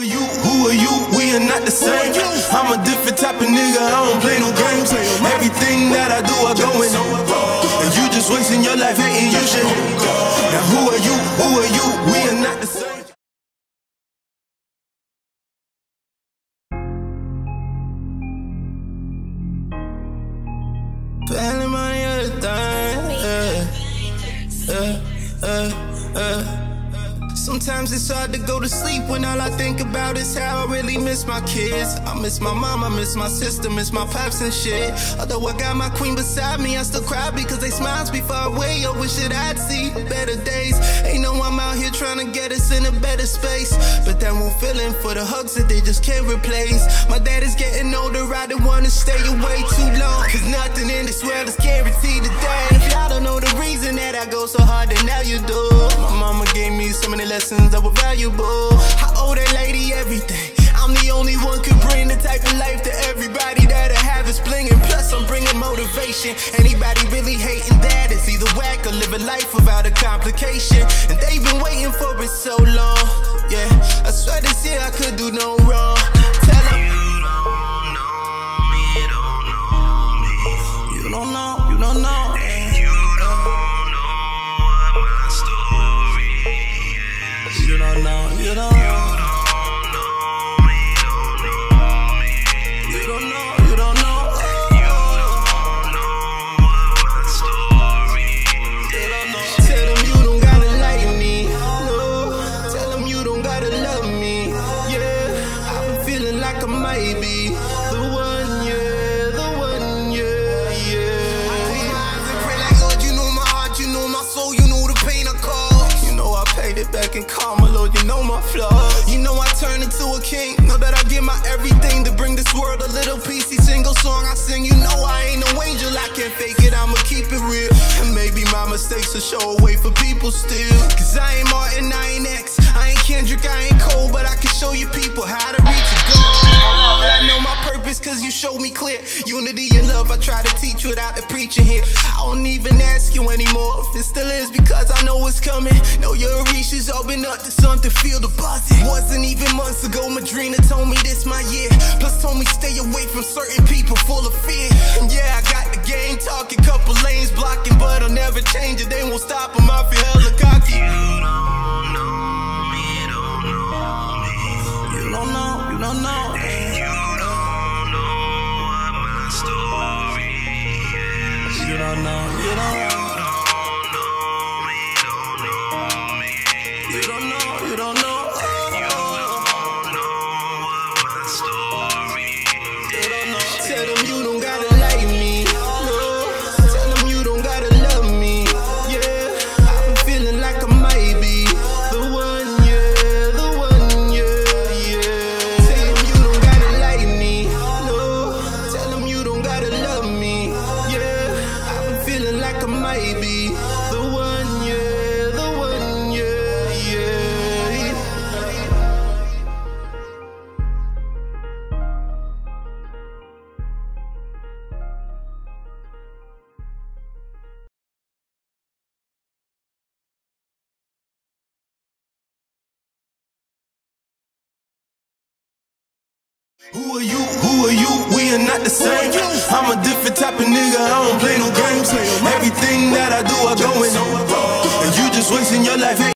are you? Who are you? We are not the same. I'm a different type of nigga. I don't play no games. Everything that I do, I go in. And you just wasting your life hating you shit. Now who are you? Who are you? Sometimes it's hard to go to sleep when all I think about is how I really miss my kids. I miss my mom, I miss my sister, miss my pops and shit. Although I got my queen beside me, I still cry because they smiles be far away. I wish that I'd see better days. Ain't no I'm out here trying to get us in a better space. But that won't feeling for the hugs that they just can't replace. My dad is getting older, I don't wanna stay away too long. Cause nothing in this world is guaranteed today. If y'all don't know the reason that I go so hard, then now you do. Gave me so many lessons that were valuable. I owe that lady everything. I'm the only one could bring the type of life to everybody that I have is blinging. Plus, I'm bringing motivation. Anybody really hating that is either whack or live a life without a complication. And they've been waiting for it so long. Yeah, I swear this year I could do no wrong. Tell them. You don't know, me, don't know me. you don't know. You my flaws. You know I turned into a king. Know that I give my everything to bring this world a little piece. Each single song I sing, you know I ain't no angel, I can't fake it, I'ma keep it real. And maybe my mistakes will show way for people still. Cause I ain't Martin, I ain't X, I ain't Kendrick, I ain't Cole, but I can show you people how to reach a goal. I know my purpose cause you showed me clear. Unity and love, I try to teach without the preaching here. I don't even ask you anymore if it still is because I know it's coming. Know your is open up to something, feel the buzzing. Wasn't even months ago, Madrina told me this my year. Plus told me stay away from certain people full of fear. And yeah, I got the game talking, couple lanes blocking, but I'll never change it. They won't stop them, I feel hella cocky. You don't know me, don't know me. You don't know, you don't know. You don't know, you don't know. You don't know, you don't know. Who are you? Who are you? We are not the same. I'm a different type of nigga. I don't play no games. Everything that I do, I go in. And you just wasting your life.